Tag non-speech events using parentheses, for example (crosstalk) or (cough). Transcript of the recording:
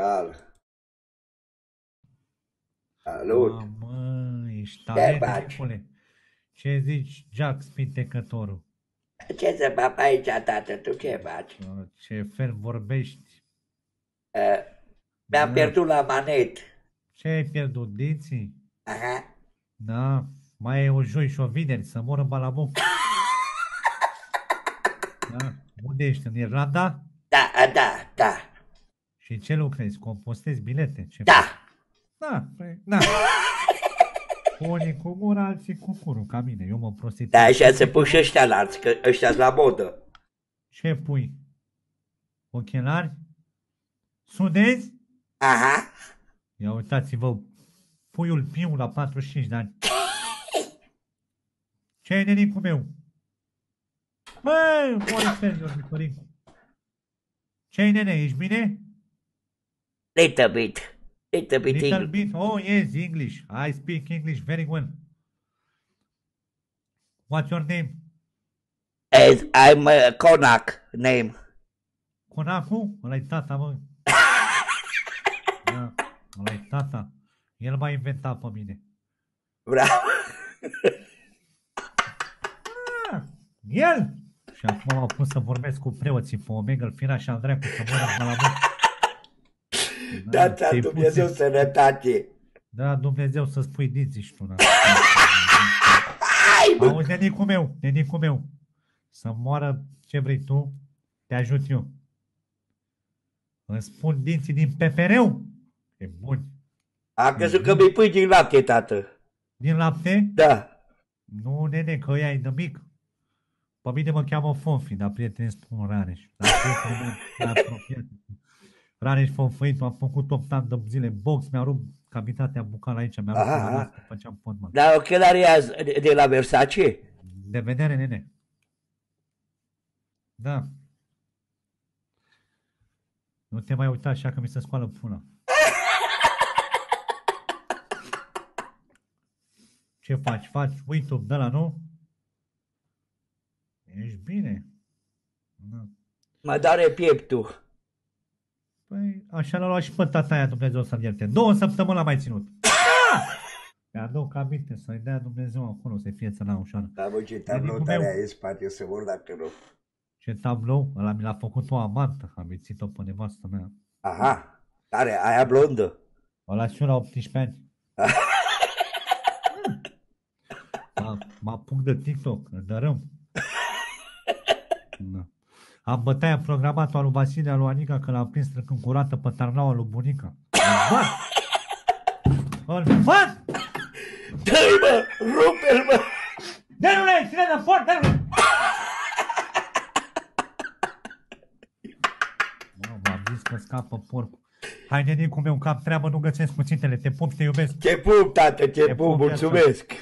Cal. Salut. Mamă, ești Ce tare, faci? nebule. Ce zici, Jack spintecătorul? Ce să fac aici, tată? Tu ce faci? Ce fel vorbești? Uh, mi-am Da. pierdut la manet. Ce ai pierdut, dinții? Aha. Da, mai e o joi și o vineri să mor în Balamuc. (laughs) Da, unde ești, în Irlanda? Da, da, da, Și ce lucrezi? Compostezi bilete? Ce da. Da, păi, da. Unii cu gura, alții cu curul, ca mine. Eu mă prostitui. Da, așa se pun și ăștia la alții, că ăștia la modă. Ce pui? Ochelari? Sudezi? Aha. Ia uitați-vă, puiul Piu la 45 de ani. ce e nenicul meu? Băi, Boris Fergior, Victoricu. ce e nene, ești bine? Little bit. Little bit Little English. bit? Oh, yes, English. I speak English very well. What's your name? As I'm a Konak name. Conacu? Ăla-i tata, mă. (laughs) Da, ăla-i tata. El m-a inventat pe mine. Bravo. Ah, el! Și acum m-au pus să vorbesc cu preoții pe Omega, Fira și Andreea cu să moră la mult. Da, da, Dumnezeu sănătate. Da, Dumnezeu să spui dinții și tu. Da. Hai, bă. Auzi, nenicul meu, nenicul meu. Să moară ce vrei tu, te ajut eu. Îmi spun dinții din pepereu. E bun. A crezut că mi-i pui din lapte, tată. Din lapte? Da. Nu, nene, că ăia e de mic. Pe mine mă cheamă Fonfi, dar prietenii spun Rareș. Dar prietenul meu, dar apropiat. Rareș Fonfăit, m-am făcut 8 ani de zile box, mi-a rupt cavitatea bucală aici, mi-a rupt Aha, la aha. masă, făceam pont, mă. Dar ochelarii azi de, de la Versace? De vedere, nene. Da. Nu te mai uita așa că mi se scoală pula. (laughs) Ce faci? Faci YouTube de la nu? Ești bine. Da. Mă doare pieptul. Păi, așa l-a luat și pe tata aia Dumnezeu să-l ierte. Două săptămâni l-a mai ținut. Mi-aduc aminte să-i dea Dumnezeu acolo, să fie țăna ușoară. Da, bă, ce Nenicul tablou meu. tare ai în spate, să vor dacă nu. Ce tablou, ăla mi l-a făcut o amantă, am mințit-o pe nevastă mea. Aha, tare, aia blondă. Ăla și eu la 18 ani. (laughs) M- Mă apuc de TikTok, îl dărâm. (laughs) Da. Am bătaia programată a lui Vasile, a lui Anica, că l-am prins trecând curată pe tarnaua lui bunica. Îl bat! Îl bat! Dă-i, mă, rupe-l, mă. Dă-l-ule, ține de fort, dă-l Mă, m-am zis că scapă porcul. Hai, nenicul meu, că am treabă, nu găsesc cuțitele, te pup, te iubesc. Te pup, tată, te Te pup, pup, mulțumesc.